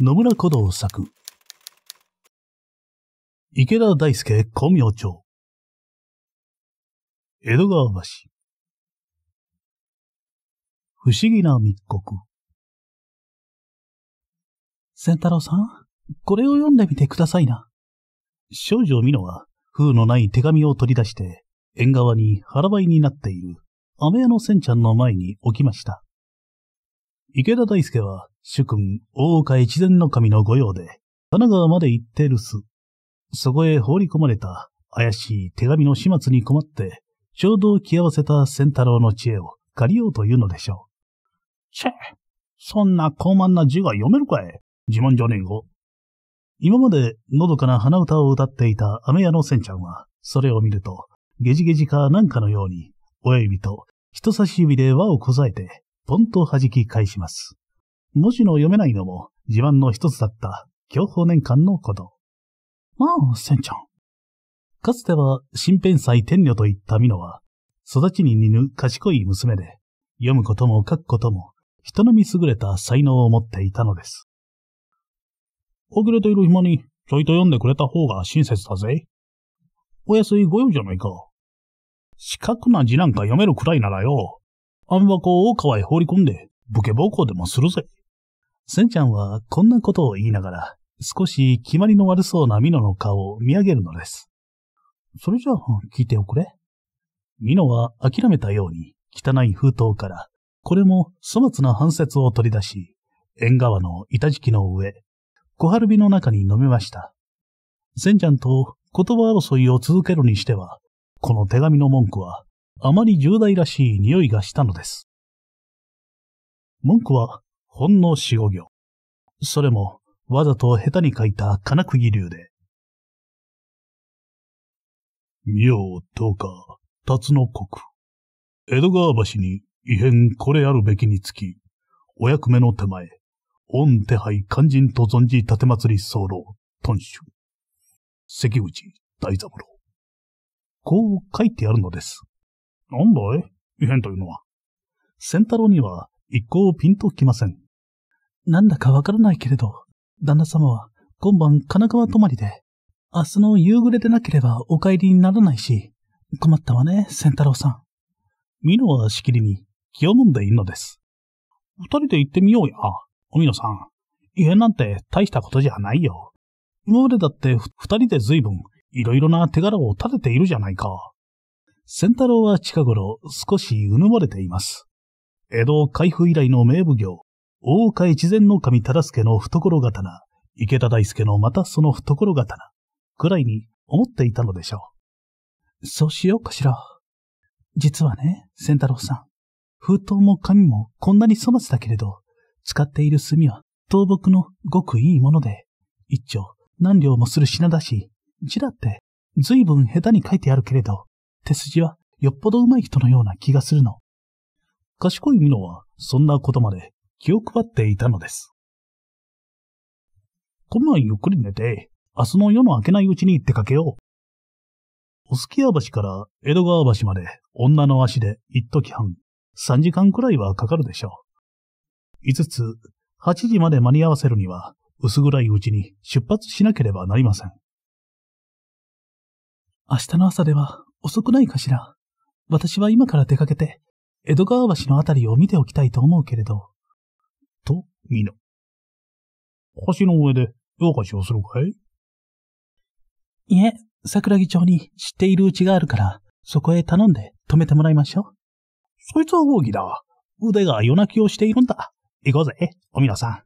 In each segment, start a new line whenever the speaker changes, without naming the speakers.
野村古道作。池田大輔光明町。江戸川橋。不思議な密告。仙太郎さん、これを読んでみてくださいな。少女美濃は、封のない手紙を取り出して、縁側に腹ばいになっている、飴屋の千ちゃんの前に置きました。池田大輔は、主君、大岡越前の神の御用で、神奈川まで行って留守。そこへ放り込まれた怪しい手紙の始末に困って、ちょうど気合わせた仙太郎の知恵を借りようというのでしょう。
チェそんな高慢な字が読めるかい？自慢じゃねえご。
今までのどかな鼻歌を歌っていた飴屋の千ちゃんは、それを見ると、ゲジゲジかなんかのように、親指と人差し指で輪をこざえて、ポンと弾き返します。文字の読めないのも自慢の一つだった教法年間のこと。
まあ、千ちゃん。
かつては、新編祭天女といった美濃は、育ちに似ぬ賢い娘で、読むことも書くことも、人並み優れた才能を持っていたのです。
遅れている暇に、ちょいと読んでくれた方が親切だぜ。お安いご用じゃないか。四角な字なんか読めるくらいならよ、アメ箱を大川へ放り込んで、武家暴行でもするぜ。
せんちゃんはこんなことを言いながら、少し決まりの悪そうなミノの顔を見上げるのです。
それじゃあ、聞いておくれ。
ミノは諦めたように、汚い封筒から、これも粗末な半節を取り出し、縁側の板敷きの上、小春火の中に飲みました。せんちゃんと言葉争いを続けるにしては、この手紙の文句は、あまり重大らしい匂いがしたのです。文句は、ほんの四五行。それも、わざと下手に書いた金釘流で。
妙十日、辰の国。江戸川橋に異変これあるべきにつき、お役目の手前、御手配肝心と存じ立て祭り候、豚主。関口大三郎。
こう書いてあるのです。
なんだい？異変というのは。
仙太郎には一向ピンときません。
なんだかわからないけれど、旦那様は今晩神奈川泊まりで、明日の夕暮れでなければお帰りにならないし、困ったわね、仙太郎さん。
美濃はしきりに気を飲んでいるのです。
二人で行ってみようや、おみのさん。異変なんて大したことじゃないよ。今までだって二人で随分いろいろな手柄を立てているじゃないか。
仙太郎は近頃少しうぬまれています。江戸開封以来の名奉行、大岡越前の神忠助の懐刀、池田大輔のまたその懐刀、くらいに思っていたのでしょ
う。そうしようかしら。実はね、仙太郎さん。封筒も紙もこんなに粗末だけれど、使っている墨は倒木のごくいいもので、一丁何両もする品だし、字だって随分下手に書いてあるけれど、手筋はよっぽど上手い人のような気がするの。
賢いのはそんなことまで気を配っていたのです。
今晩ゆっくり寝て、明日の夜の明けないうちに出かけよう。
おすき屋橋から江戸川橋まで女の足で一時半、三時間くらいはかかるでしょう。五つ、八時まで間に合わせるには、薄暗いうちに出発しなければなりません。
明日の朝では遅くないかしら？私は今から出かけて、江戸川橋のあたりを見ておきたいと思うけれど。
と、みな。橋の上で夜かしをするかい？
いえ、桜木町に知っているうちがあるから、そこへ頼んで止めてもらいましょう。
そいつは大義だ。腕が夜泣きをしているんだ。行こうぜ、おみなさん。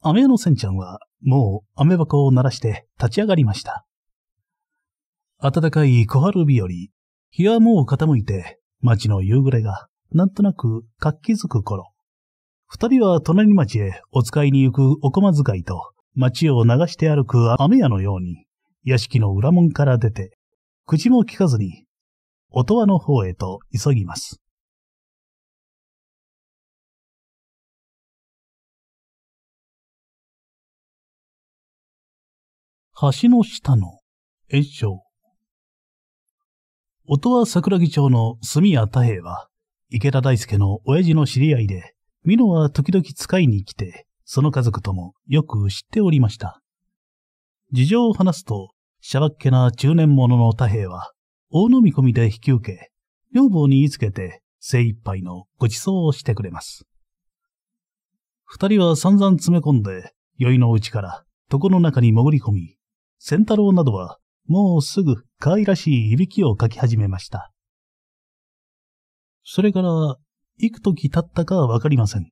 雨屋のせんちゃんは、もう雨箱を鳴らして立ち上がりました。暖かい小春日和、日はもう傾いて、街の夕暮れが、なんとなく活気づく頃。二人は隣町へお使いに行くお駒使いと、街を流して歩く雨屋のように、屋敷の裏門から出て、口も聞かずに、音羽の方へと急ぎます。橋の下の炎症。音は桜木町の住谷太平は、池田大輔の親父の知り合いで、美濃は時々使いに来て、その家族ともよく知っておりました。事情を話すと、しゃばっけな中年者の太兵は、大飲み込みで引き受け、女房に言いつけて精一杯のご馳走をしてくれます。二人は散々詰め込んで、酔いのうちから床の中に潜り込み、仙太郎などはもうすぐ可愛らしいいびきをかき始めました。それから、幾時経ったかわかりません。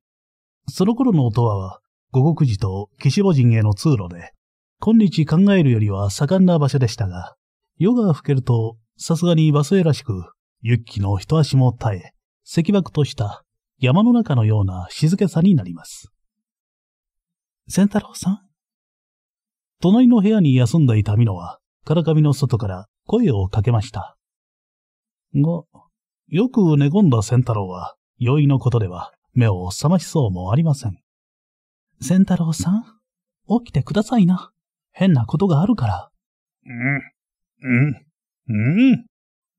その頃の音羽は、五国寺と岸母神への通路で、今日考えるよりは盛んな場所でしたが、夜が更けると、さすがにバスへらしく、ユッキの一足も耐え、石爆とした山の中のような静けさになります。
仙太郎さん？
隣の部屋に休んでいた美濃は、からかみの外から声をかけました。が、よく寝込んだ仙太郎は、酔いのことでは目を覚ましそうもありません。
仙太郎さん、起きてくださいな。変なことがあるから。
うん、うん、うん。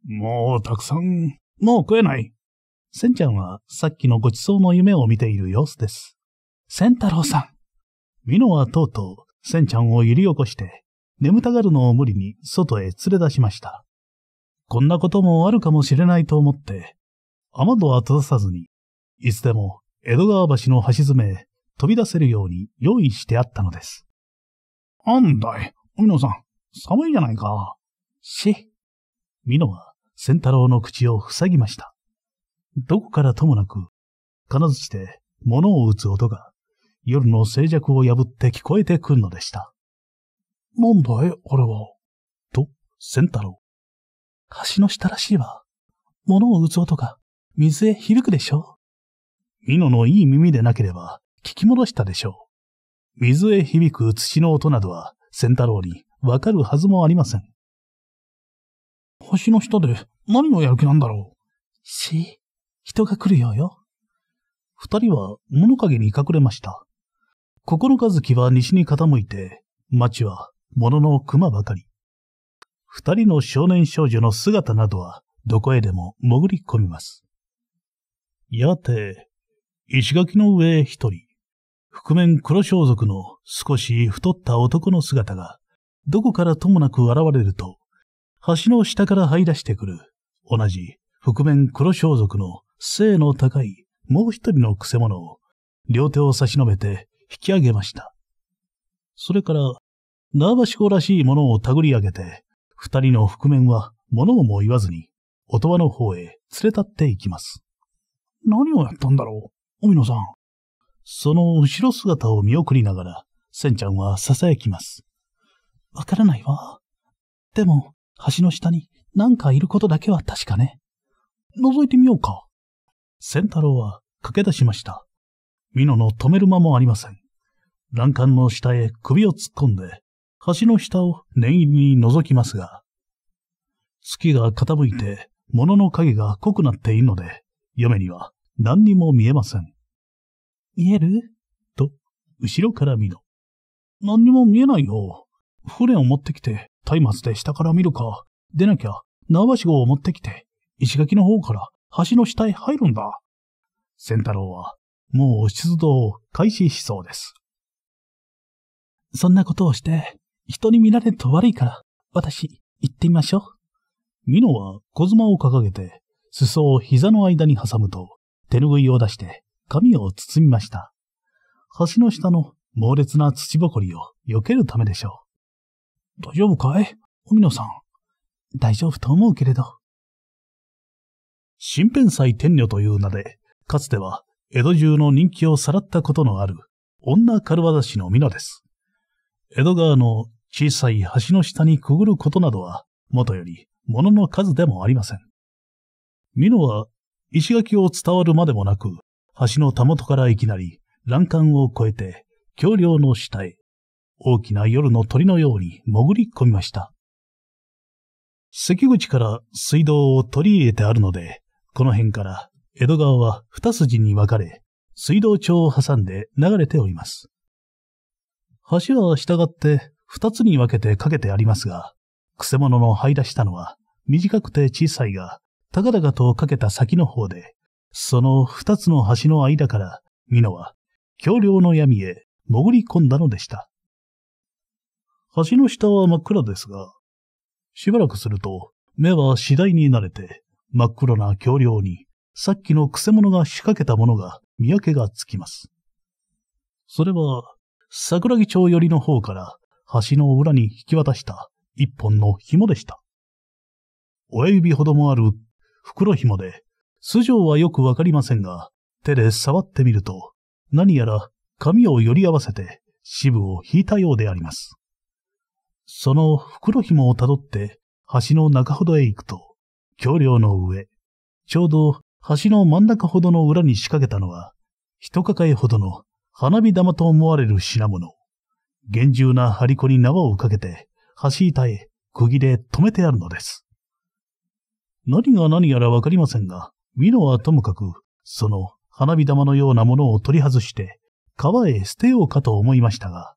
もうたくさん、もう食えない。
せんちゃんはさっきのごちそうの夢を見ている様子です。
仙太郎さん。
ミノはとうとう、せんちゃんを揺り起こして、眠たがるのを無理に外へ連れ出しました。こんなこともあるかもしれないと思って、雨戸は閉ざさずに、いつでも江戸川橋の橋詰めへ飛び出せるように用意してあったのです。
なんだい、海野さん、寒いじゃないか。
し。
美濃は仙太郎の口を塞ぎました。どこからともなく、金槌で物を打つ音が夜の静寂を破って聞こえてくるのでした。
なんだい、あれは。
と、仙太郎。
橋の下らしいわ。物を打つ音が水へ響くでしょ
う。美濃のいい耳でなければ聞き戻したでしょう。水へ響く土の音などは仙太郎にわかるはずもありません。
橋の下で何をやる気なんだろう。
し、人が来るようよ。
二人は物陰に隠れました。心和樹は西に傾いて、町は物のの熊ばかり。二人の少年少女の姿などはどこへでも潜り込みます。やて、石垣の上一人、覆面黒装束の少し太った男の姿が、どこからともなく現れると、橋の下から這い出してくる、同じ覆面黒装束の背の高いもう一人のくせ者を、両手を差し伸べて引き上げました。それから、縄橋子らしいものを手繰り上げて、二人の覆面は物をも言わずに、音羽の方へ連れ立っていきます。
何をやったんだろう海野さん。
その後ろ姿を見送りながら、せんちゃんは囁きます。
わからないわ。でも、橋の下に何かいることだけは確かね。
覗いてみようか。
仙太郎は駆け出しました。美濃の止める間もありません。欄干の下へ首を突っ込んで、橋の下を念入りに覗きますが、月が傾いて物の影が濃くなっているので、嫁には何にも見えません。
見える？
と、後ろから見の。
何にも見えないよ。船を持ってきて、松明で下から見るか。でなきゃ、縄橋号を持ってきて、石垣の方から橋の下へ入るんだ。
仙太郎は、もう出動を開始しそうです。
そんなことをして、人に見られると悪いから、私、行ってみましょう。
ミノは小妻を掲げて、裾を膝の間に挟むと、手ぬぐいを出して髪を包みました。橋の下の猛烈な土ぼこりを避けるためでしょ
う。大丈夫かい？海野さん。
大丈夫と思うけれど。
新編祭天女という名で、かつては江戸中の人気をさらったことのある女軽業師の皆です。江戸川の小さい橋の下にくぐることなどは、もとより物の数でもありません。美濃は石垣を伝わるまでもなく、橋のたもとからいきなり欄干を越えて、橋梁の下へ、大きな夜の鳥のように潜り込みました。関口から水道を取り入れてあるので、この辺から江戸川は二筋に分かれ、水道橋を挟んで流れております。橋は従って二つに分けてかけてありますが、くせ者の這い出したのは短くて小さいが、高々とかけた先の方で、その二つの橋の間から、美濃は、橋梁の闇へ潜り込んだのでした。橋の下は真っ暗ですが、しばらくすると目は次第に慣れて真っ黒な橋梁にさっきのクセ者が仕掛けたものが見分けがつきます。それは桜木町寄りの方から橋の裏に引き渡した一本の紐でした。親指ほどもある袋紐で、素性はよくわかりませんが、手で触ってみると、何やら紙を寄り合わせて支部を引いたようであります。その袋紐をたどって橋の中ほどへ行くと、橋梁の上、ちょうど橋の真ん中ほどの裏に仕掛けたのは、一抱えほどの花火玉と思われる品物。厳重な張り子に縄をかけて、橋板へ釘で止めてあるのです。何が何やらわかりませんが、ミノはともかく、その花火玉のようなものを取り外して、川へ捨てようかと思いましたが、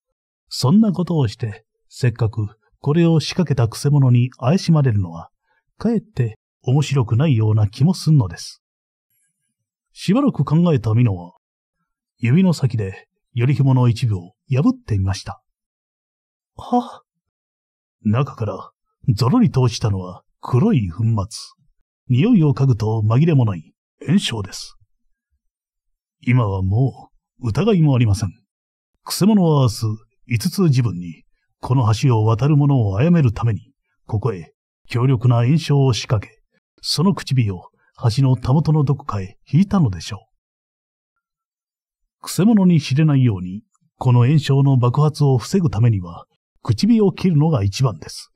そんなことをして、せっかくこれを仕掛けたくせ者に怪しまれるのは、かえって面白くないような気もすんのです。しばらく考えたミノは、指の先でより紐の一部を破ってみました。は？中からゾロリと落ちたのは黒い粉末。匂いを嗅ぐと紛れもない炎症です。今はもう疑いもありません。くせ者は明日、五つ自分に、この橋を渡る者を殺めるために、ここへ強力な炎症を仕掛け、その口火を橋のたもとのどこかへ引いたのでしょう。くせ者に知れないように、この炎症の爆発を防ぐためには、口火を切るのが一番です。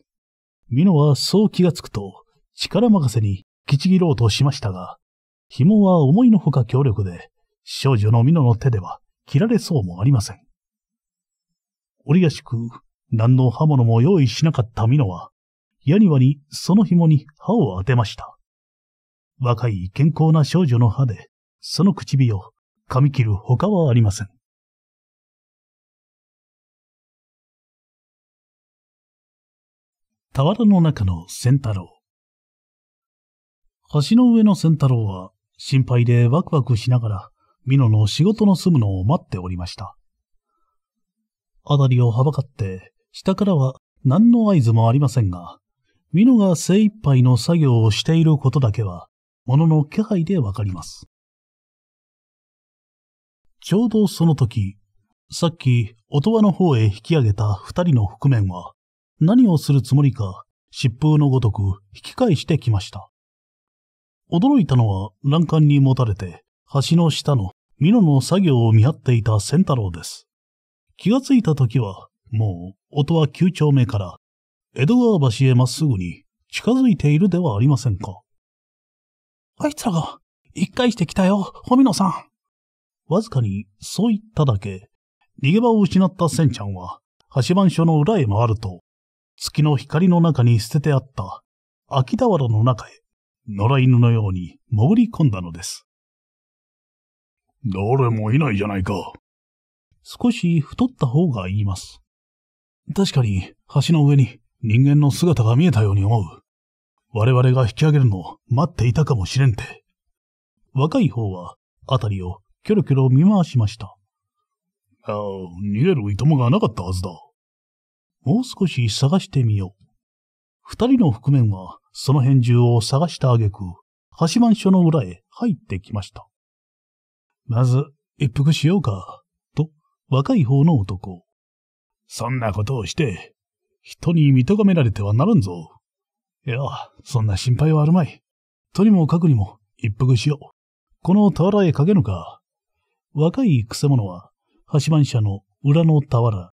ミノはそう気がつくと、力任せにきちぎろうとしましたが、紐は思いのほか強力で、少女の美濃の手では切られそうもありません。折りやしく、何の刃物も用意しなかった美濃は、矢庭にその紐に刃を当てました。若い健康な少女の歯で、その唇を噛み切る他はありません。俵の中の仙太郎。橋の上の仙太郎は心配でワクワクしながら、美濃の仕事の済むのを待っておりました。あたりをはばかって、下からは何の合図もありませんが、美濃が精一杯の作業をしていることだけは、ものの気配でわかります。ちょうどその時、さっき、音羽の方へ引き上げた二人の覆面は、何をするつもりか、疾風のごとく引き返してきました。驚いたのは欄干に持たれて橋の下の美濃の作業を見張っていた仙太郎です。気がついた時は、もう音は九丁目から江戸川橋へまっすぐに近づいているではありませんか。
あいつらが一回してきたよ、ホミノさん。
わずかにそう言っただけ、逃げ場を失った仙ちゃんは、橋番所の裏へ回ると、月の光の中に捨ててあった秋田原の中へ野良犬のように潜り込んだのです。
誰もいないじゃないか。
少し太った方が言います。確かに橋の上に人間の姿が見えたように思う。我々が引き上げるのを待っていたかもしれんて。若い方は、あたりをキョロキョロ見回しました。
ああ、逃げるいともがなかったはずだ。
もう少し探してみよう。二人の覆面はその辺中を探した挙句、橋番所の裏へ入ってきました。まず、一服しようか、と、若い方の男。
そんなことをして、人に見とがめられてはならんぞ。
いや、そんな心配はあるまい。とにもかくにも、一服しよう。この俵へかけぬか。若いくせ者は、橋番社の裏の俵、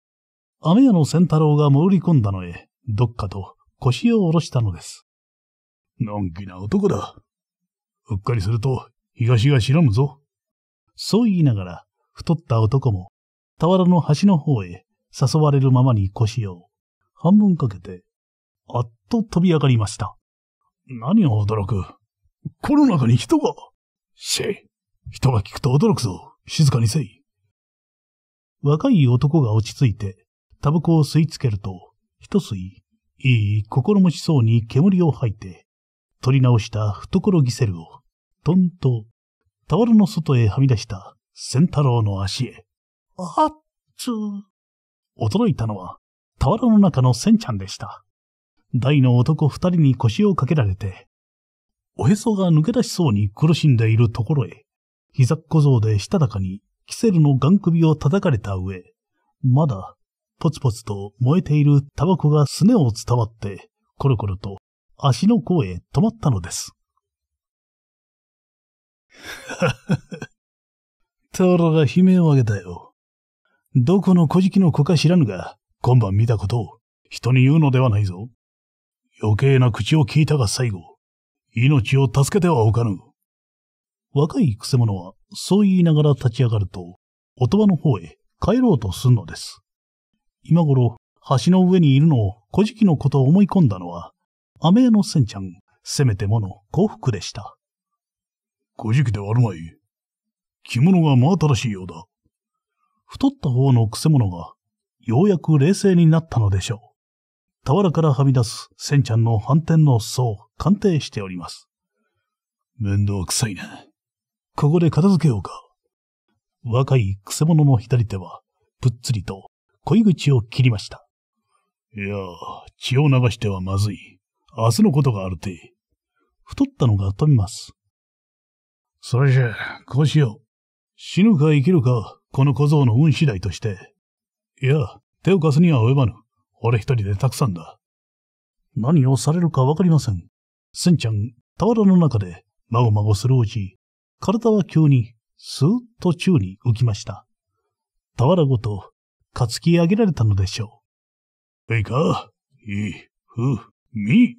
雨屋の仙太郎が潜り込んだのへ、どっかと腰を下ろしたのです。
のんきな男だ。うっかりすると、東が白むぞ。
そう言いながら、太った男も、俵の端の方へ誘われるままに腰を半分かけて、あっと飛び上がりました。
何を驚く。この中に人が。しえ、人が聞くと驚くぞ。静かにせい。
若い男が落ち着いて、タバコを吸い付けると、一吸い、いい心持ちそうに煙を吐いて、取り直した懐ギセルを、とんと、俵の外へはみ出した仙太郎の足へ。
あっ
つ驚いたのは、俵の中のセンちゃんでした。大の男二人に腰をかけられて、おへそが抜け出しそうに苦しんでいるところへ、膝っ小僧でしたたかにキセルのガン首を叩かれた上、まだポツポツと燃えているタバコがすねを伝わって、コロコロと足の甲へ止まったのです。ははは。タオラが悲鳴を上げたよ。どこの小敷の子か知らぬが、今晩見たことを人に言うのではないぞ。余計な口を聞いたが最後、命を助けてはおかぬ。若いくせ者はそう言いながら立ち上がると、音羽の方へ帰ろうとすんのです。今頃、橋の上にいるのを小敷のことを思い込んだのは、雨屋のせんちゃん、せめてもの幸福でした。
小敷ではあるまい。着物が真新しいようだ。
太った方のくせ者が、ようやく冷静になったのでしょう。俵からはみ出すせんちゃんの反転の巣を鑑定しております。
面倒くさいな。
ここで片付けようか。若いくせ者の左手は、ぷっつりと恋口を切りました。
いや、血を流してはまずい。明日のことがあるて。
太ったのが飛びます。
それじゃあ、こうしよう。死ぬか生きるか、この小僧の運次第として。いや、手を貸すには及ばぬ。俺一人でたくさんだ。
何をされるかわかりません。せんちゃん、俵の中で、まごまごするうち、体は急に、スーッと宙に浮きました。俵ごと、担き上げられたのでしょ
う。えいか、い、ふ、み。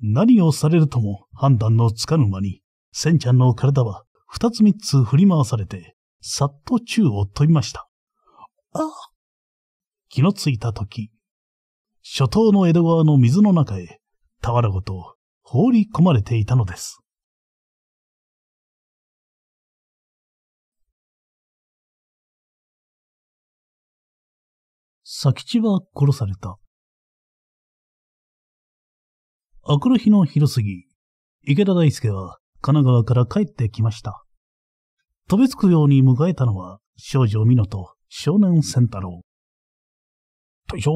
何をされるとも判断のつかぬ間に、せんちゃんの体は二つ三つ振り回されて、さっと宙を飛びました。あ気のついたとき、初頭の江戸川の水の中へ、俵ごと放り込まれていたのです。佐吉は殺された。あくる日の昼過ぎ、池田大輔は神奈川から帰ってきました。飛びつくように迎えたのは少女美濃と少年仙太郎。大将、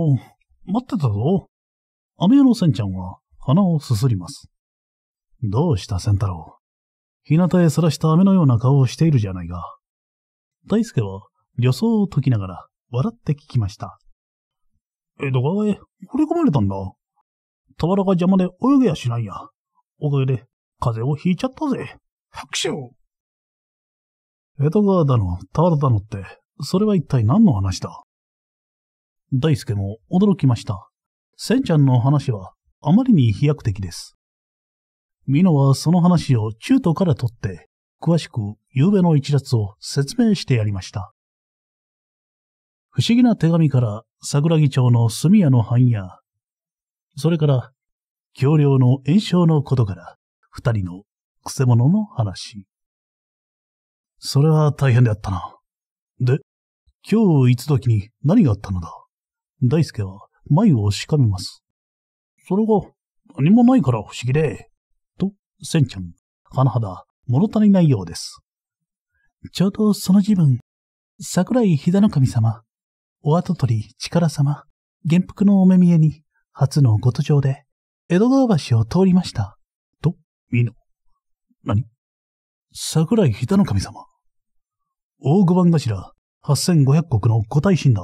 待ってたぞ。雨屋の仙ちゃんは鼻をすすります。どうした仙太郎。日向へさらした雨のような顔をしているじゃないか。大輔は旅装を解きながら笑って聞きました。江戸川へ振り込まれたんだ。俵が邪魔で泳げやしないや。おかげで風邪をひいちゃったぜ。
拍手を。
江戸川だの、俵だのって、それは一体何の話だ？大輔も驚きました。せんちゃんの話はあまりに飛躍的です。美濃はその話を中途から取って、詳しく夕べの一列を説明してやりました。不思議な手紙から桜木町の炭屋の藩や、それから、橋梁の炎症のことから、二人のくせ者の話。それは大変であったな。で、今日いつ時に何があったのだ？大輔は眉をしかめます。それが何もないから不思議で。と、せんちゃん、甚だ物足りないようです。ちょうどその時分、桜井秀の神様、お後取り力様、元服のお目見えに、初のご途上で、江戸川橋を通りました。と、みの。何？桜井秀の神様。大御番頭、8500国のご大臣だ。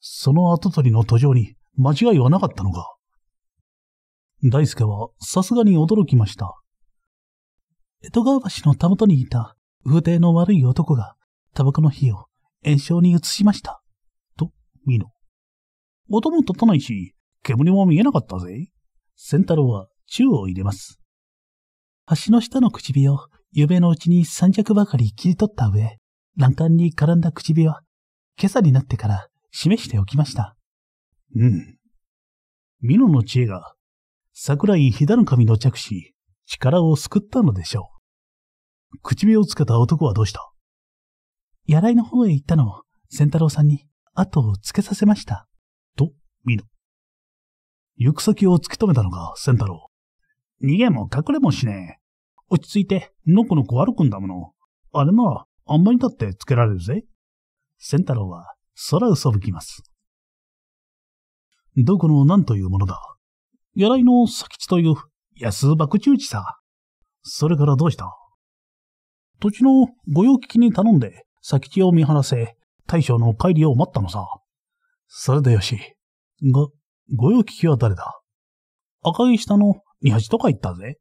その後取りの途上に間違いはなかったのか大輔はさすがに驚きました。江戸川橋のたもとにいた風体の悪い男がタバコの火を炎症に移しました。ミノ。音も立たないし、煙も見えなかったぜ。仙太郎は宙を入れます。橋の下の唇をゆべのうちに三着ばかり切り取った上、欄干に絡んだ唇は、今朝になってから示しておきました。うん。美濃の知恵が、桜井秀の神の着し、力を救ったのでしょう。唇をつけた男はどうした？柳井の方へ行ったのを、仙太郎さんに後をつけさせました。と、ミノ。行く先を突き止めたのが、仙太郎。逃げも隠れもしねえ。落ち着いて、のこのこ歩くんだもの。あれなら、あんまりだってつけられるぜ。仙太郎は、空嘘吹きます。どこの何というものだ柳井の佐吉という安博打ちさ。それからどうした土地の御用聞きに頼んで佐吉を見張らせ、大将の帰りを待ったのさ。それでよし。が、御用聞きは誰だ？赤木下の二八とか言ったぜ。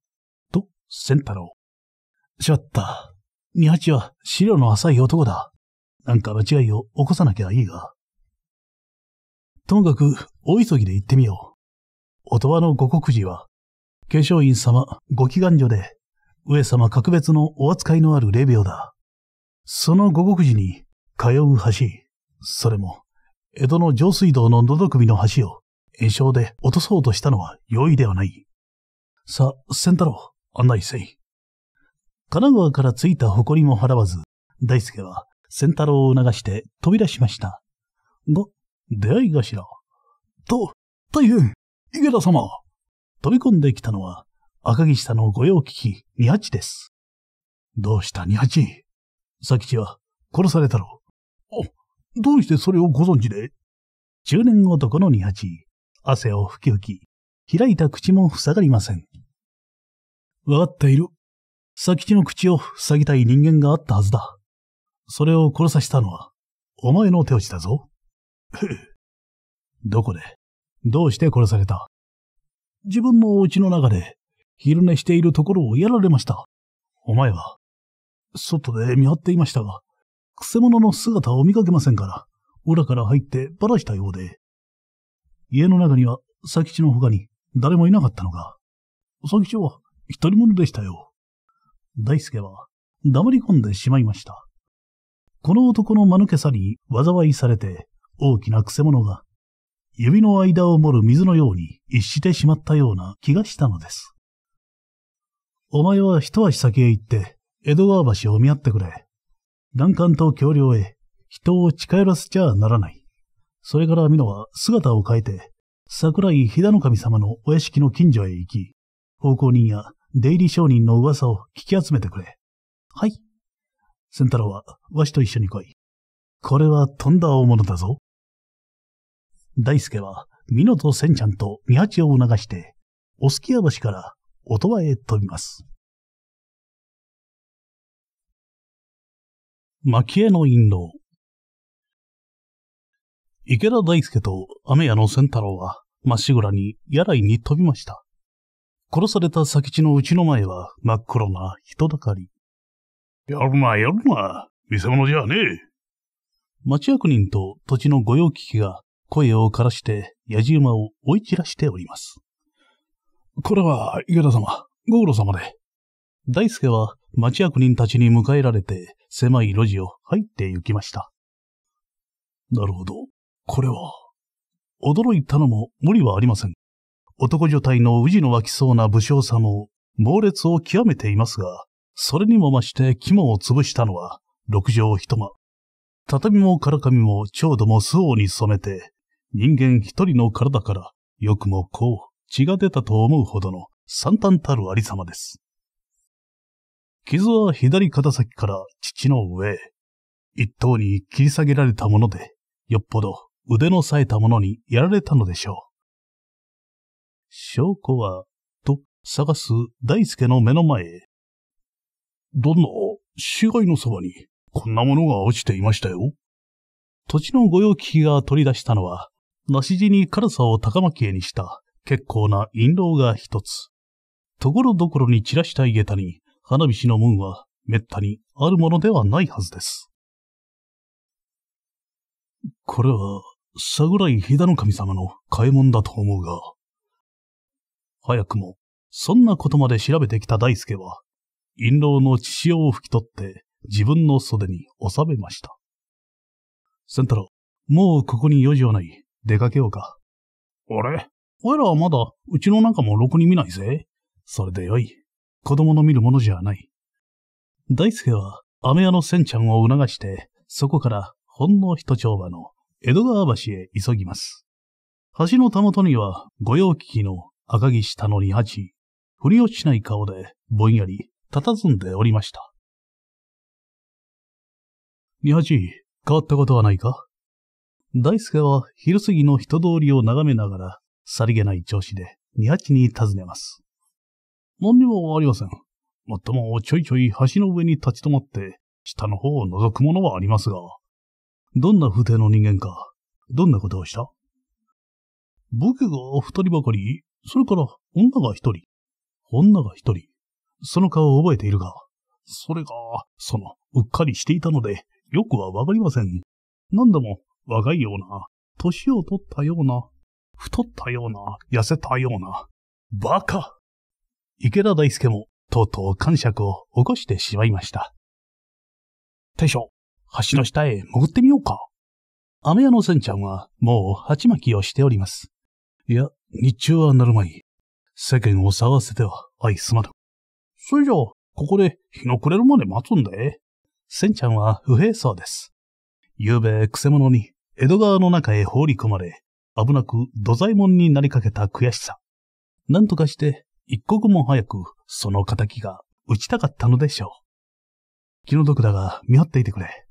と、仙太郎。しまった。二八は資料の浅い男だ。なんか間違いを起こさなきゃいいが。ともかく、大急ぎで行ってみよう。音羽の五国寺は、化粧院様ご祈願所で、上様格別のお扱いのある霊廟だ。その五国寺に通う橋、それも、江戸の上水道の喉首の橋を炎症で落とそうとしたのは容易ではない。さ、仙太郎、案内せい。神奈川から着いた誇りも払わず、大輔は仙太郎を促して飛び出しました。が、出会い頭。と、大変、池田様。飛び込んできたのは、赤木下の御用聞き、二八です。どうした二八？佐吉は殺されたろう。あ、どうしてそれをご存知で？中年男の二八、汗を吹き吹き、開いた口も塞がりません。わかっている。佐吉の口を塞ぎたい人間があったはずだ。それを殺させたのは、お前の手落ちだぞ。へえ。どこで？どうして殺された？自分のお家の中で昼寝しているところをやられました。お前は、外で見張っていましたが、くせ者の姿を見かけませんから、裏から入ってばらしたようで。家の中には佐吉の他に誰もいなかったのか。佐吉は一人者でしたよ。大輔は黙り込んでしまいました。この男の間抜けさに災いされて、大きなくせ者が指の間を盛る水のように一してしまったような気がしたのです。お前は一足先へ行って、江戸川橋を見合ってくれ。欄干と橋梁へ人を近寄らせちゃならない。それから美濃は姿を変えて、桜井日の神様のお屋敷の近所へ行き、奉公人や出入り商人の噂を聞き集めてくれ。はい。仙太郎はわしと一緒に来い。これはとんだ大物だぞ。大輔は、美濃と千ちゃんと二八を促して、おすきや橋から音羽へ飛びます。蒔絵の印籠。池田大輔と雨屋の仙太郎は、まっしぐらに柳井に飛びました。殺された佐吉の家の前は真っ黒な人だかり。
やるな、やるな。見せ物じゃねえ。
町役人と土地の御用聞きが声を枯らして矢じ馬を追い散らしております。これは、池田様、ご苦労様で。大輔は町役人たちに迎えられて狭い路地を入って行きました。なるほど。これは。驚いたのも無理はありません。男女体の宇治の湧きそうな武将さも猛烈を極めていますが、それにも増して肝を潰したのは六畳一間。畳もからかみも長度も素王に染めて、人間一人の体からよくもこう血が出たと思うほどの惨憺たるありさまです。傷は左肩先から父の上へ、一頭に切り下げられたもので、よっぽど腕の冴えたものにやられたのでしょう。証拠は、と探す大輔の目の前へ。
どんな死骸のそばにこんなものが落ちていましたよ。
土地の御用聞きが取り出したのは、梨地に辛さを高巻絵にした結構な印籠が一つ。ところどころに散らしたい下駄に、花火師の門は滅多にあるものではないはずです。これは、桜井秀の神様の買い物だと思うが、早くも、そんなことまで調べてきた大輔は、印籠の血潮を拭き取って自分の袖に収めました。仙太郎、もうここに用事はない。出かけようか。
あれ？おいらはまだ、うちの中もろくに見ないぜ。
それでよい。子供の見るものじゃない。大輔は、雨屋の千ちゃんを促して、そこからほんの一丁場の江戸川橋へ急ぎます。橋のたもとには、御用聞きの赤木下の二八、振り落ちない顔で、ぼんやり、佇んでおりました。二八、変わったことはないか？大輔は昼過ぎの人通りを眺めながら、さりげない調子で、二八に尋ねます。
何にもありません。もっともちょいちょい橋の上に立ち止まって、下の方を覗くものはありますが。
どんな風景の人間か、どんなことをした？
武家が二人ばかり、それから女が一人。
女が一人。その顔を覚えているが。
それが、その、うっかりしていたので、よくはわかりません。何でも、若いような、年を取ったような、太ったような、痩せたような、バカ
池田大輔も、とうとう感触を起こしてしまいました。
大将、橋の下へ潜ってみようか。
雨屋のせんちゃんは、もう鉢巻きをしております。いや、日中はなるまい。世間を騒がせては相すまぬ。
それじゃあ、ここで日の暮れるまで待つんで。
せんちゃんは不平そうです。昨べ、くせ者に江戸川の中へ放り込まれ、危なく土左衛門になりかけた悔しさ。何とかして一刻も早くその仇が打ちたかったのでしょう。気の毒だが見張っていてくれ。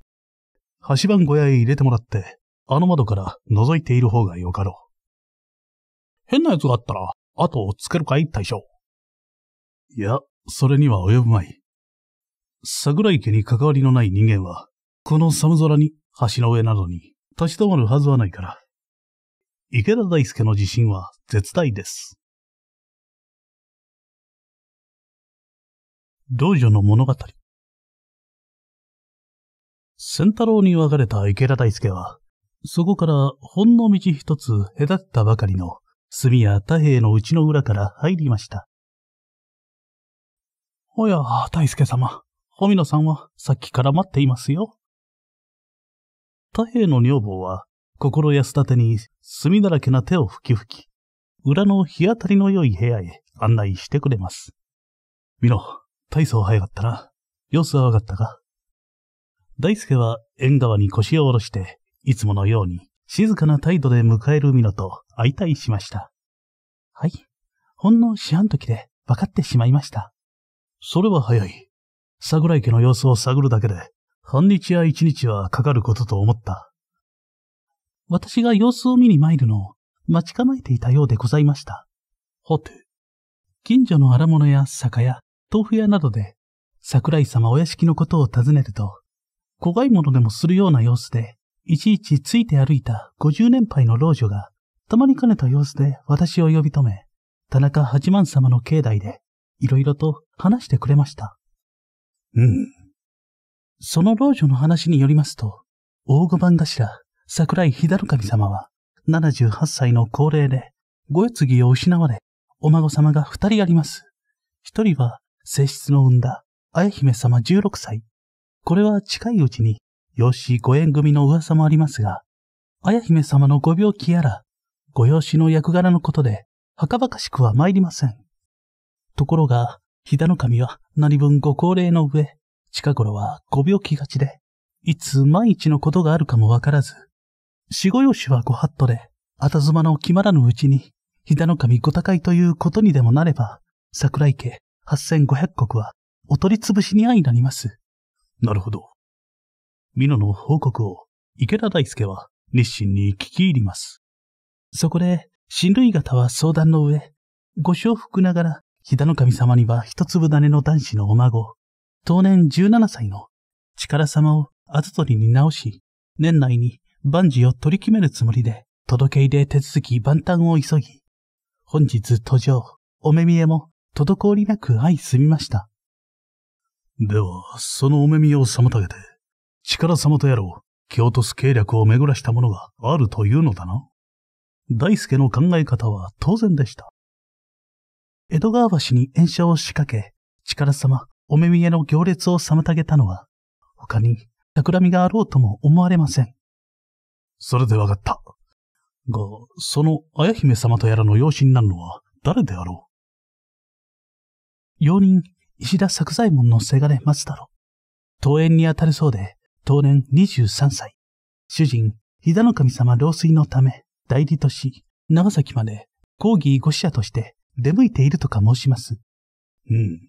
橋番小屋へ入れてもらって、あの窓から覗いている方がよかろう。
変な奴があったら、後をつけるかい大将。
いや、それには及ぶまい。桜井家に関わりのない人間は、この寒空に橋の上などに立ち止まるはずはないから。池田大輔の自信は絶大です。道女の物語。仙太郎に別れた池田大輔は、そこからほんの道一つ隔ったばかりの炭や太平の内の裏から入りました。
おや、大輔様。み野さんはさっきから待っていますよ。
太平の女房は、心安立てに墨だらけな手を吹き吹き、裏の日当たりの良い部屋へ案内してくれます。みの、大層早かったな。様子はわかったか？大輔は縁側に腰を下ろして、いつものように静かな態度で迎えるミノと相対しました。
はい。ほんの四半時で分かってしまいました。
それは早い。桜井家の様子を探るだけで、半日や一日はかかることと思った。
私が様子を見に参るのを待ち構えていたようでございました。
はて。
近所の荒物や酒屋、豆腐屋などで、桜井様お屋敷のことを尋ねると、子飼い物でもするような様子で、いちいちついて歩いた五十年配の老女が、たまにかねた様子で私を呼び止め、田中八幡様の境内で、いろいろと話してくれました。
うん。
その老女の話によりますと、大御番頭、桜井秀神様は、78歳の高齢で、ご世継ぎを失われ、お孫様が二人あります。一人は、正室の産んだ、綾姫様16歳。これは近いうちに、養子ご縁組の噂もありますが、綾姫様のご病気やら、ご養子の役柄のことで、はかばかしくは参りません。ところが、秀神は何分ご高齢の上、近頃はご病気がちで、いつ万一のことがあるかもわからず、死後養子はご法度で、後妻の決まらぬうちに、秀の神ご高いということにでもなれば、桜井家8500石はお取り潰しに相なります。
なるほど。美濃の報告を池田大輔は熱心に聞き入ります。
そこで、親類方は相談の上、ご承服ながら、秀の神様には一粒種の男子のお孫、当年17歳の力様を後取りに直し、年内に万事を取り決めるつもりで、届け入れ手続き万端を急ぎ、本日途上、お目見えも滞りなく相済みました。
では、そのお目見えを妨げて、力様とやろう、蹴落とす計略を巡らしたものがあるというのだな。大輔の考え方は当然でした。
江戸川橋に炎症を仕掛け、力様、お目見えの行列を妨げたのは、他に企みがあろうとも思われません。
それでわかった。が、その綾姫様とやらの養子になるのは誰であろ
う？用人、石田作左衛門のせがれ松太郎。登園にあたるそうで、当年23歳。主人、秀の神様老衰のため、代理とし、長崎まで講義御使者として出向いているとか申します。
うん。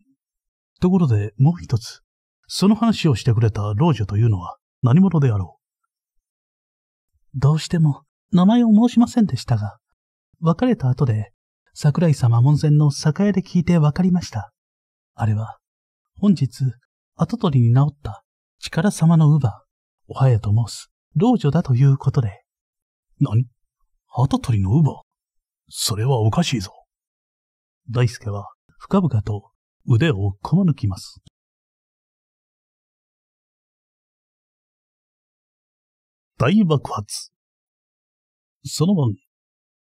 ところで、もう一つ。その話をしてくれた老女というのは何者であろう？
どうしても名前を申しませんでしたが、別れた後で、桜井様門前の酒屋で聞いて分かりました。あれは、本日、跡取りに治った力様の乳母、おはやと申す、老女だということで。
何？跡取りの乳母？それはおかしいぞ。
大輔は深々と腕をこま抜きます。大爆発。その晩、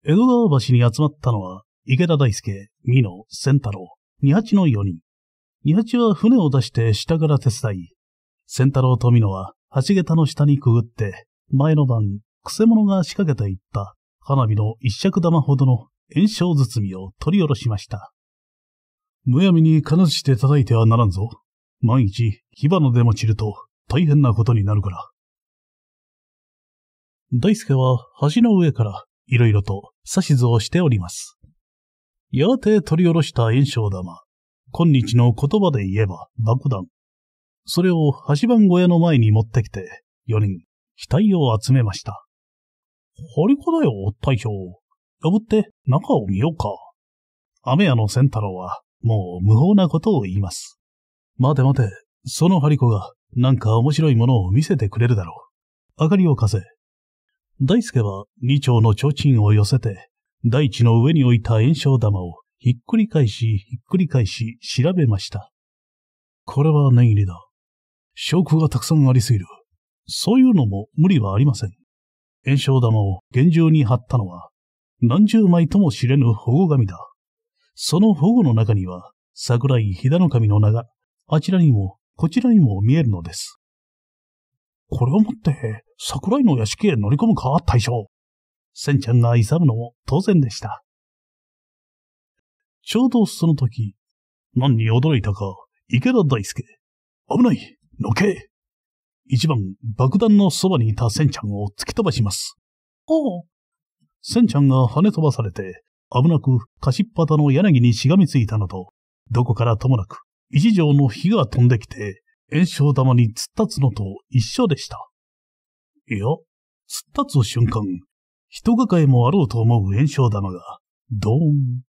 江戸川橋に集まったのは、池田大輔、美濃、仙太郎、二八の四人。二八は船を出して下から手伝い、仙太郎と美濃は橋桁の下にくぐって、前の晩、くせ者が仕掛けていった花火の一尺玉ほどの炎症包みを取り下ろしました。むやみに金して叩いてはならんぞ。万一、火花でも散ると大変なことになるから。大輔は橋の上からいろいろと指図をしております。やがて取り下ろした炎症玉。今日の言葉で言えば爆弾。それを橋番小屋の前に持ってきて、4人、額を集めました。張り子だよ、大将。破って中を見ようか。雨屋の仙太郎は、もう無法なことを言います。待て待て、その張り子が、なんか面白いものを見せてくれるだろう。明かりを貸せ。大輔は二丁の提灯を寄せて、大地の上に置いた炎症玉をひっくり返し、ひっくり返し、調べました。これは念入りだ。証拠がたくさんありすぎる。そういうのも無理はありません。炎症玉を厳重に貼ったのは、何十枚とも知れぬ保護紙だ。その保護の中には、桜井日田の神の名が、あちらにも、こちらにも見えるのです。これを持って、桜井の屋敷へ乗り込むか、大将。千ちゃんが勇むのも当然でした。ちょうどその時、何に驚いたか、池田大輔。危ないのけ一番爆弾のそばにいた千ちゃんを突き飛ばします。おう。千ちゃんが跳ね飛ばされて、危なく貸しっ端の柳にしがみついたのと、どこからともなく一条の火が飛んできて、炎症玉に突っ立つのと一緒でした。いや、突っ立つ瞬間、人抱えもあろうと思う炎症玉が、ドーンと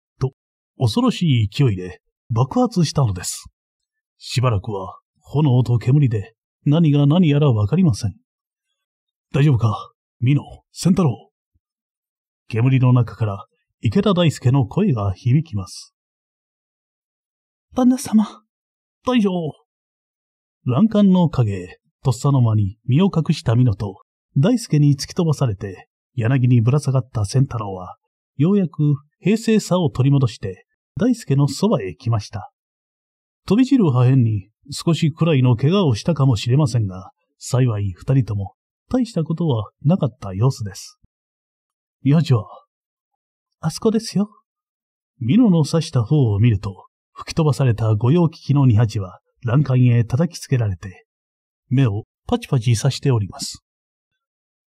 恐ろしい勢いで爆発したのです。しばらくは炎と煙で何が何やらわかりません。大丈夫か？美濃、仙太郎。煙の中から池田大輔の声が響きます。
旦那様、
大丈夫。欄干の影へ、とっさの間に身を隠した美濃と、大輔に突き飛ばされて、柳にぶら下がった仙太郎は、ようやく平静さを取り戻して、大輔のそばへ来ました。飛び散る破片に少しくらいの怪我をしたかもしれませんが、幸い二人とも大したことはなかった様子です。宮地は、
あそこですよ。
美濃の刺した方を見ると、吹き飛ばされた御用聞きの二八は欄干へ叩きつけられて、目をパチパチ刺しております。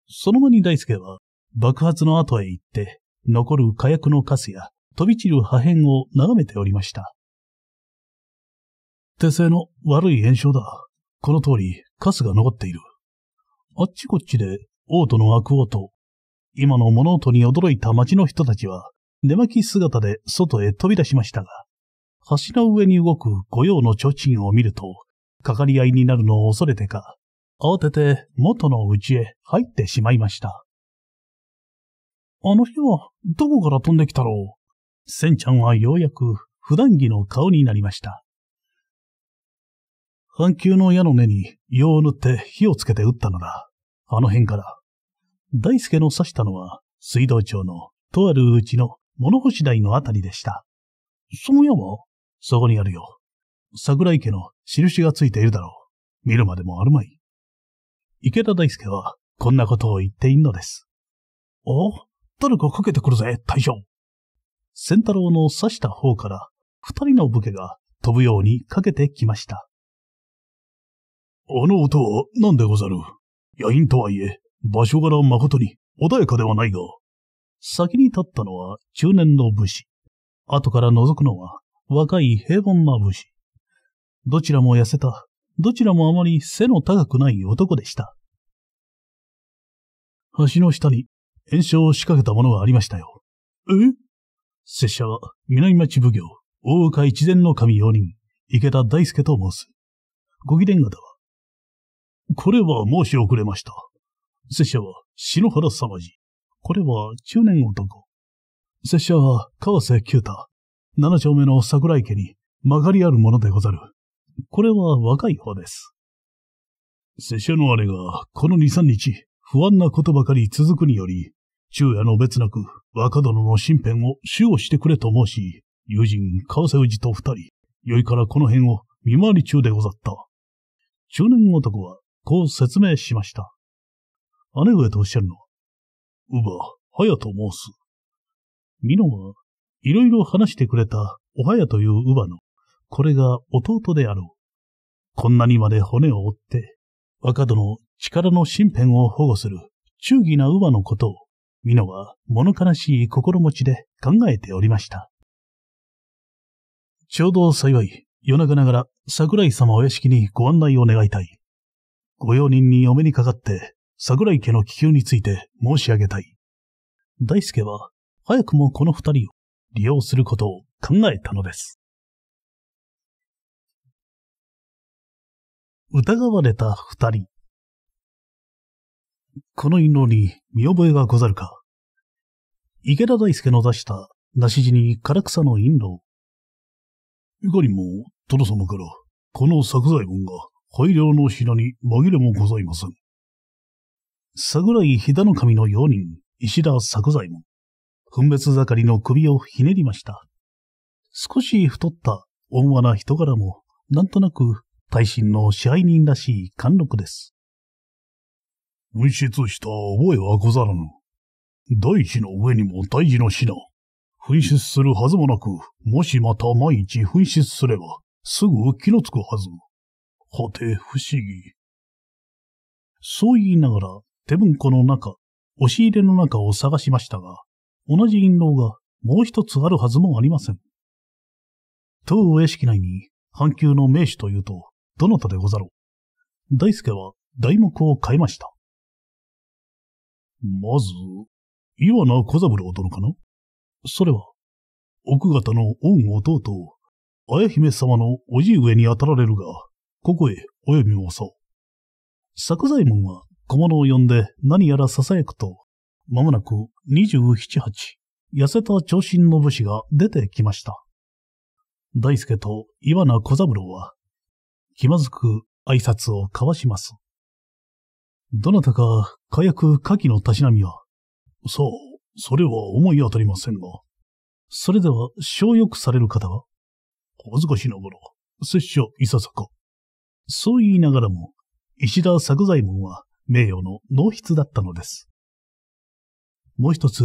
その間に大輔は爆発の後へ行って、残る火薬のカスや飛び散る破片を眺めておりました。手製の悪い炎症だ。この通り、カスが残っている。あっちこっちで、王都の悪王と、今の物音に驚いた町の人たちは、寝巻き姿で外へ飛び出しましたが、橋の上に動く御用の提灯を見ると、かかり合いになるのを恐れてか、慌てて元の家へ入ってしまいました。あの日はどこから飛んできたろう？センちゃんはようやく普段着の顔になりました。半球の矢の根に硫を塗って火をつけて撃ったのだ。あの辺から。大輔の刺したのは水道町のとあるうちの物干し台のあたりでした。その矢は？そこにあるよ。桜井家の印がついているだろう。見るまでもあるまい。池田大輔はこんなことを言っていんのです。お？誰かかけてくるぜ、大将。仙太郎の刺した方から二人の武家が飛ぶようにかけてきました。あの音は何でござる？野因とはいえ、場所柄誠に穏やかではないが。先に立ったのは中年の武士。後から覗くのは若い平凡な武士。どちらも痩せた、どちらもあまり背の高くない男でした。橋の下に炎症を仕掛けたものがありましたよ。
え？
拙者は南町奉行、大岡一前の神4人、池田大輔と申す。ご貴殿方は
これは申し遅れました。
拙者は篠原様じ。これは中年男。拙者は川瀬九太。七丁目の桜井家に曲がりあるものでござる。これは若い方です。
拙者の姉がこの二三日不安なことばかり続くにより、昼夜の別なく若殿の身辺を守護してくれと申し、友人川瀬氏と二人、よいからこの辺を見回り中でござった。
中年男はこう説明しました。姉上とおっしゃるのは、
乳母、早と申す。
美濃はいろいろ話してくれたおはやという乳母の、これが弟であろう。こんなにまで骨を折って、若殿力の身辺を保護する忠義な乳母のことを、美濃は物悲しい心持ちで考えておりました。ちょうど幸い、夜中ながら桜井様お屋敷にご案内を願いたい。ご用人にお目にかかって、桜井家の気球について申し上げたい。大輔は、早くもこの二人を利用することを考えたのです。疑われた二人。この印籠に見覚えがござるか？池田大輔の出した梨地に唐草の印籠。
いかにも、殿様から、この作左衛門が大量の品に紛れもございません。
桜井秀の神の用人、石田作左衛門。分別盛りの首をひねりました。少し太った温和な人柄も、なんとなく大臣の支配人らしい貫禄です。
紛失した覚えはござらぬ。大地の上にも大事の品。紛失するはずもなく、もしまた万一紛失すれば、すぐ気のつくはず。はて不思議。
そう言いながら、手文庫の中、押し入れの中を探しましたが、同じ印籠がもう一つあるはずもありません。当屋敷内に、阪急の名手というと、どなたでござろう。大輔は題目を変えました。
まず、岩名小三郎殿かな？
それは、
奥方の恩弟、綾姫様のおじ上に当たられるが、ここへお読みもそう。
作左衛門は小物を呼んで何やら囁くと、まもなく二十七八、痩せた長身の武士が出てきました。大輔と岩名小三郎は、気まずく挨拶を交わします。どなたか火薬火器のたしなみは
さあ、それは思い当たりませんが。
それでは、小よくされる方は？
恥ずかしながら、拙者いささか。
そう言いながらも、石田作左衛門は名誉の脳筆だったのです。もう一つ、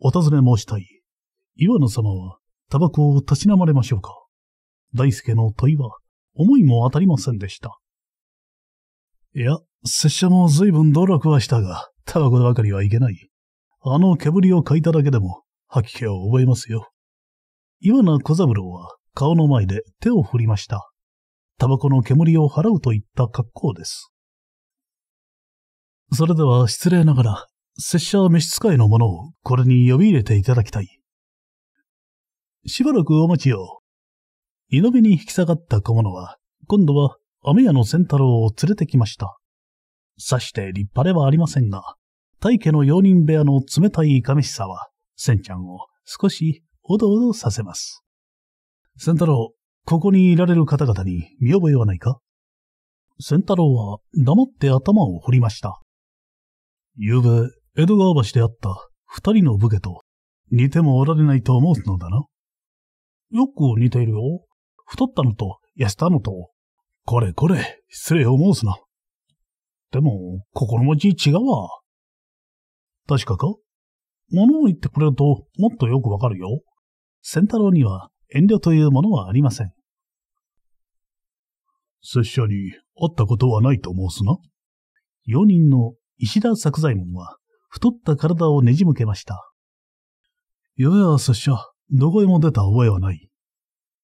お尋ね申したい。岩野様は、タバコをたしなまれましょうか？大輔の問いは、思いも当たりませんでした。いや、拙者も随分努力はしたが、タバコばかりはいけない。あの煙を嗅いだだけでも、吐き気を覚えますよ。岩名小三郎は顔の前で手を振りました。タバコの煙を払うといった格好です。それでは失礼ながら、拙者召使いのものをこれに呼び入れていただきたい。しばらくお待ちよ。井の辺に引き下がった小物は、今度は雨屋の仙太郎を連れてきました。さして立派ではありませんが、大家の用人部屋の冷たい亀しさは、千ちゃんを少しおどおどさせます。千太郎、ここにいられる方々に見覚えはないか？千太郎は黙って頭を掘りました。昨べ、江戸川橋で会った二人の武家と似てもおられないと思うのだな。よく似ているよ。太ったのと痩せたのと。これこれ、失礼を申すな。でも、心持ち違うわ。確かか？物を言ってくれるともっとよくわかるよ。仙太郎には遠慮というものはありません。
拙者に会ったことはないと申すな。
用人の石田作左衛門は太った体をねじ向けました。ゆえは拙者、どこへも出た覚えはない。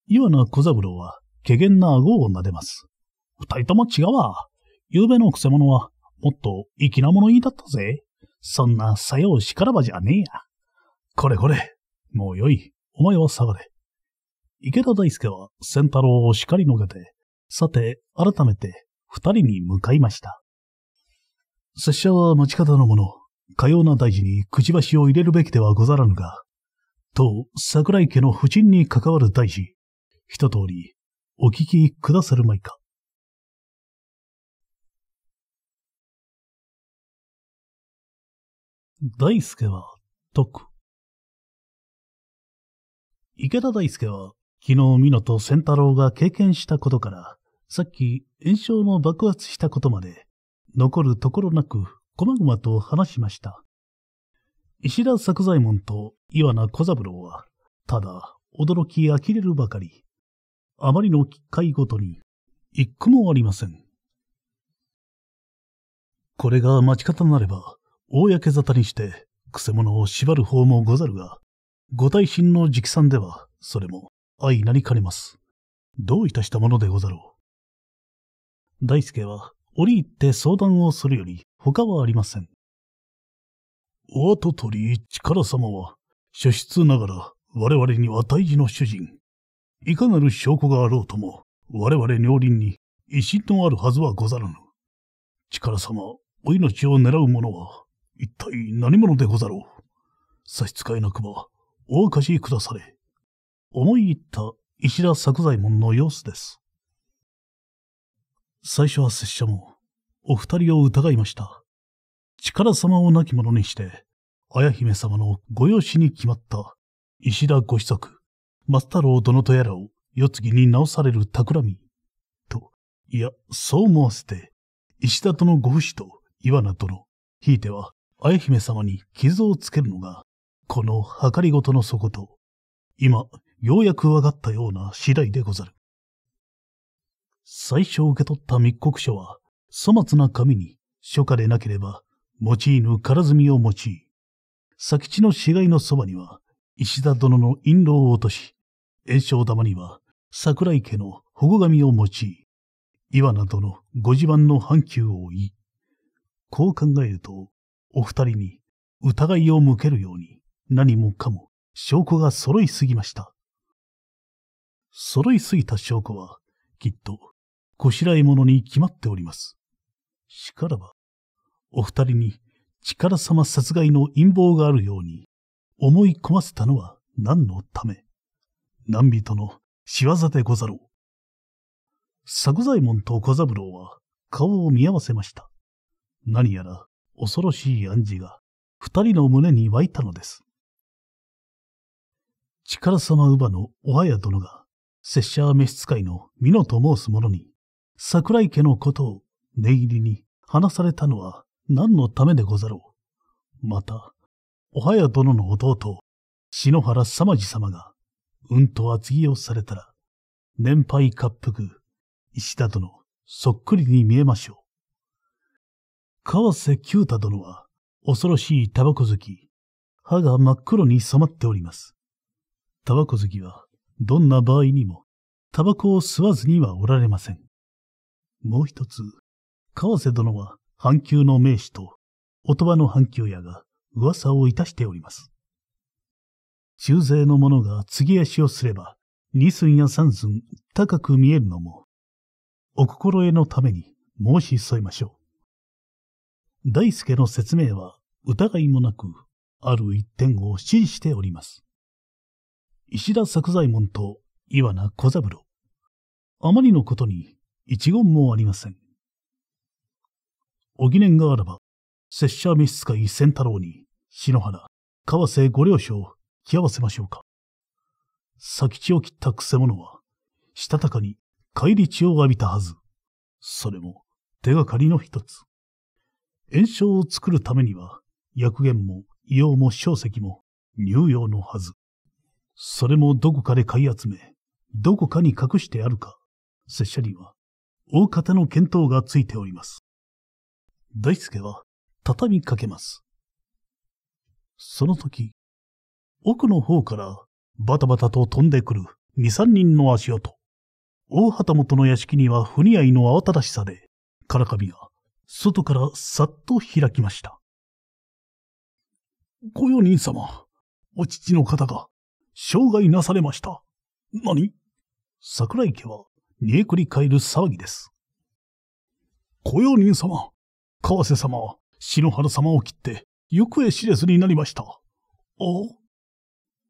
岩名小三郎は、怪げな顎を撫でます。二人とも違うわ。昨べのくせ者は、もっと粋な物言いだったぜ。そんなさようしからばじゃねえや。これこれ、もうよい、お前は下がれ。池田大輔は仙太郎を叱りのけて、さて、改めて二人に向かいました。拙者は町方の者、かような大事にくちばしを入れるべきではござらぬが、と桜井家の不沈に関わる大事、一通りお聞きくださるまいか。大輔は、解く。池田大輔は、昨日美濃と仙太郎が経験したことから、さっき炎症の爆発したことまで、残るところなく、こまごまと話しました。石田作左衛門と岩名小三郎は、ただ、驚き呆れるばかり。あまりの機会ごとに、一句もありません。これが町方なれば、公沙汰にして、くせ者を縛る方もござるが、ご大臣の直参では、それも相なりかねます。どういたしたものでござろう。大輔は、折り入って相談をするより、他はありません。
お後取り力様は、初出ながら我々には大事の主人。いかなる証拠があろうとも、我々両輪に威信のあるはずはござらぬ。力様、お命を狙う者は、一体何者でござろう？差し支えなくば、お明かしくだされ。
思い入った石田作左衛門の様子です。最初は拙者も、お二人を疑いました。力様を亡き者にして、綾姫様のご養子に決まった石田ご子息、松太郎殿とやらを世継ぎに直される企み、と、いや、そう思わせて、石田殿ご不死と岩名殿、ひいては綾姫様に傷をつけるのが、この計りごとの底と、今、ようやく分かったような次第でござる。最初受け取った密告書は、粗末な紙に、書家でなければ、用いぬ空積みを用い、佐吉の死骸のそばには、石田殿の印籠を落とし、炎章玉には、桜井家の保護紙を用い、岩名殿ご自慢の反及を言い、こう考えると、お二人に疑いを向けるように、何もかも証拠が揃いすぎました。揃いすぎた証拠は、きっと、こしらえ者に決まっております。しからば、お二人に力様殺害の陰謀があるように思い込ませたのは何のため？何人の仕業でござろう？作左衛門と小三郎は顔を見合わせました。何やら恐ろしい暗示が二人の胸に湧いたのです。力様乳母のおはや殿が拙者召使いの美濃と申す者に桜井家のことを念入りに話されたのは何のためでござろう。また、おはや殿の弟、篠原様次様が、うんと厚着をされたら、年配滑腹、石田殿、そっくりに見えましょう。川瀬九太殿は、恐ろしいタバコ好き、歯が真っ黒に染まっております。タバコ好きは、どんな場合にも、タバコを吸わずにはおられません。もう一つ、川瀬殿は、阪急の名士と、音羽の阪急屋が噂をいたしております。中勢の者が継ぎ足をすれば、二寸や三寸高く見えるのも、お心得のために申し添えましょう。大輔の説明は疑いもなく、ある一点を指示しております。石田作左衛門と岩名小三郎。あまりのことに一言もありません。お疑念があらば、拙者召使い仙太郎に、篠原、川瀬ご両所来合わせましょうか。先血を切ったくせ者は、したたかに帰り血を浴びたはず。それも手がかりの一つ。炎症を作るためには、薬源も硫黄も小石も乳用のはず。それもどこかで買い集め、どこかに隠してあるか、拙者には大方の見当がついております。大輔は畳みかけます。その時、奥の方からバタバタと飛んでくる二三人の足音。大旗本の屋敷には不似合いの慌ただしさで、からかびが外からさっと開きました。
ご用人様、お父の方が、障害なされました。何？
桜井家は、煮えくり返る騒ぎです。
ご用人様、川瀬様は、篠原様を切って、行方知れずになりました。お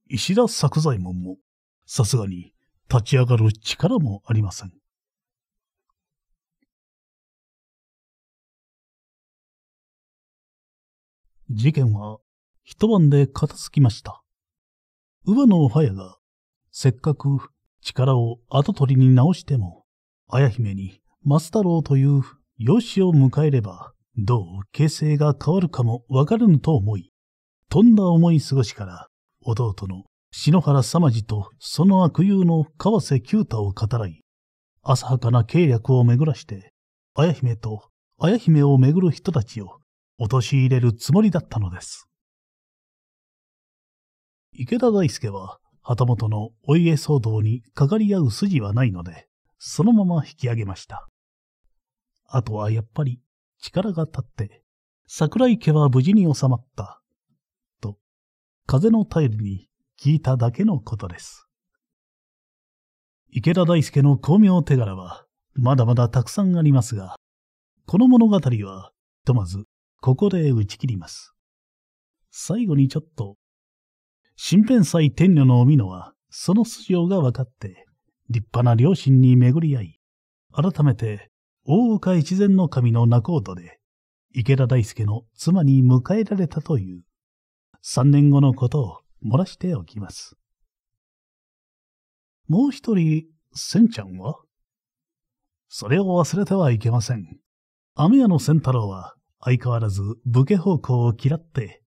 石田作左衛門も、さすがに、立ち上がる力もありません。事件は一晩で片付きました。乳母の早が、せっかく力を後取りに直しても、綾姫に松太郎という養子を迎えれば、どう形勢が変わるかもわからぬと思い、とんだ思い過ごしから、弟の篠原様次とその悪友の川瀬九太を語らい、浅はかな計略を巡らして、綾姫と綾姫を巡る人たちを陥れるつもりだったのです。池田大輔は、旗本のお家騒動にかかり合う筋はないので、そのまま引き上げました。あとはやっぱり力が立って、桜井家は無事に収まった、と、風の便りに聞いただけのことです。池田大輔の巧妙手柄は、まだまだたくさんありますが、この物語は、ひとまずここで打ち切ります。最後にちょっと、新編祭天女のおみのは、その素性が分かって、立派な両親に巡り合い、改めて、大岡越前の神の仲人で、池田大輔の妻に迎えられたという、三年後のことを漏らしておきます。もう一人、千ちゃんは？それを忘れてはいけません。雨屋の千太郎は、相変わらず武家奉公を嫌って、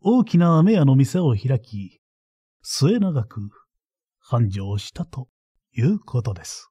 大きな飴屋の店を開き、末永く繁盛したということです。